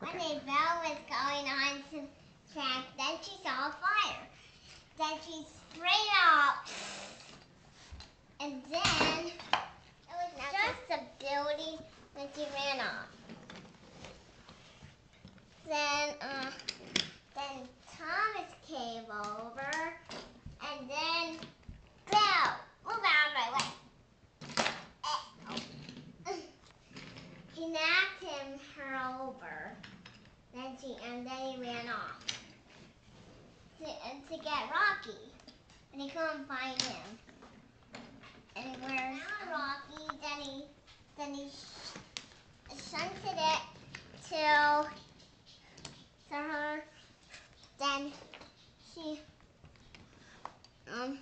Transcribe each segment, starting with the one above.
Day Belle was going on to track, then she saw a fire. Then she sprayed out. And then it was just a building when she ran off. Then uh then Thomas came over and then Belle, move out of my way. He knocked him her over. Then she and then he ran off to, get Rocky, and he couldn't find him. And he where's Rocky? Then he then he sh- shunted it to to her. Then she um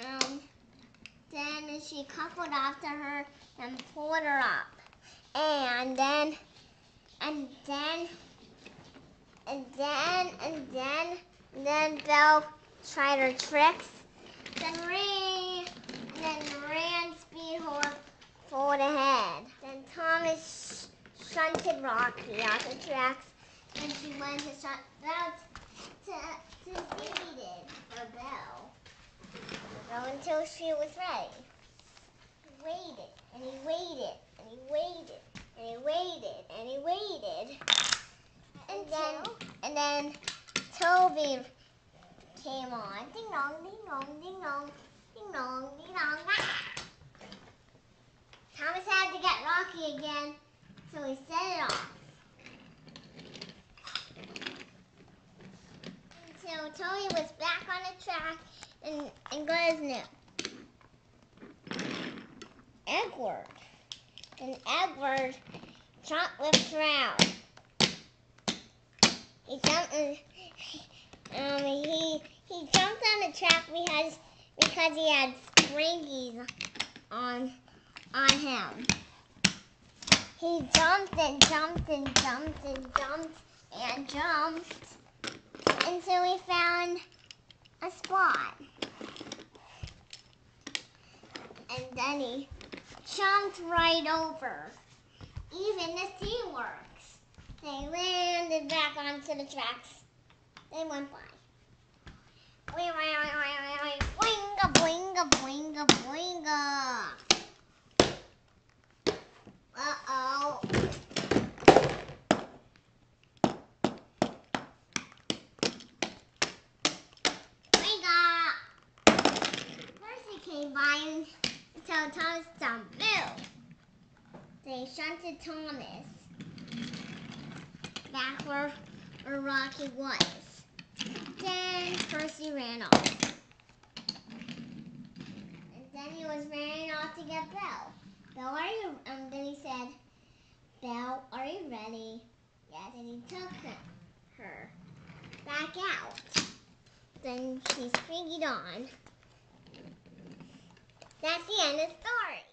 um then she coupled after her and pulled her up. And then, and then, and then, and then, and then Belle tried her tricks. Then and then ran speed forward ahead. Then Thomas sh- shunted Rocky off the tracks, and she went to shunt Belle to, to defeated for Belle. So until she was ready. He waited, and he waited, and he waited, and he waited, and he waited. And then, and then Toby came on. Ding dong, ding dong, ding dong, ding dong, ding dong. Thomas had to get Rocky again, so he set it off. Until Toby was back on the track and, and got his nip. Edward. And Edward jumped with Drown. He jumped and um, he he jumped on the track because because he had springies on on him. He jumped and jumped and jumped and jumped and jumped until he found a spot. And then he jumped right over. Even the sea works. They landed back onto the tracks. They went by. Wing, boinga, boinga, boinga. Uh-oh. Boinga. Percy came by and told Thomas. They shunted Thomas back where, where Rocky was. Then Percy ran off. And then he was running off to get Belle. Belle, are you? Um, then he said, Belle, are you ready? Yes, and he took her, back out. Then she springied on. That's the end of the story.